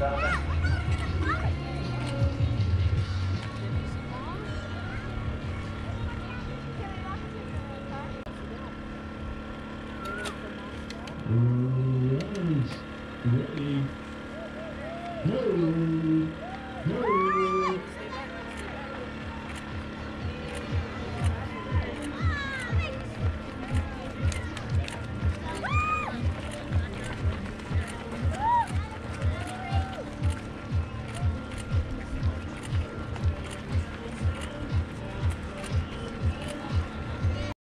Ready. Go.